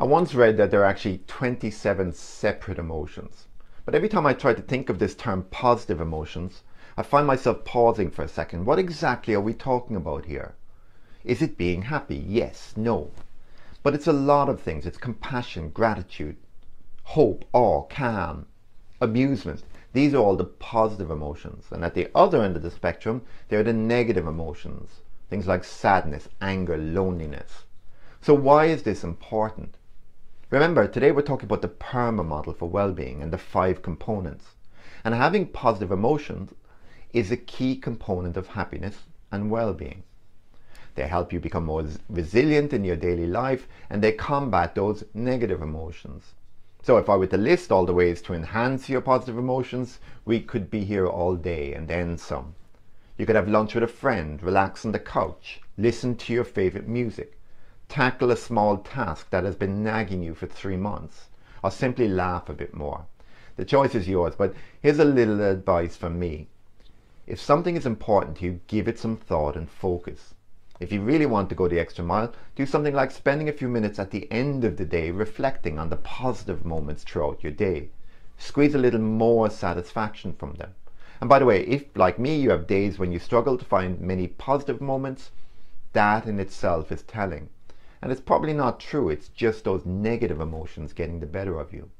I once read that there are actually 27 separate emotions. But every time I try to think of this term positive emotions, I find myself pausing for a second. What exactly are we talking about here? Is it being happy? Yes, no. But it's a lot of things. It's compassion, gratitude, hope, awe, calm, amusement. These are all the positive emotions. And at the other end of the spectrum, there are the negative emotions. Things like sadness, anger, loneliness. So why is this important? Remember, today we're talking about the PERMA model for well-being and the five components. And having positive emotions is a key component of happiness and well-being. They help you become more resilient in your daily life and they combat those negative emotions. So if I were to list all the ways to enhance your positive emotions, we could be here all day and then some. You could have lunch with a friend, relax on the couch, listen to your favorite music, tackle a small task that has been nagging you for three months, or simply laugh a bit more. The choice is yours, but here's a little advice from me. If something is important to you, give it some thought and focus. If you really want to go the extra mile, do something like spending a few minutes at the end of the day reflecting on the positive moments throughout your day. Squeeze a little more satisfaction from them. And by the way, if, like me, you have days when you struggle to find many positive moments, that in itself is telling. And it's probably not true, it's just those negative emotions getting the better of you.